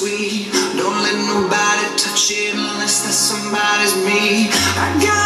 sweet. Don't let nobody touch it unless that somebody's me. I got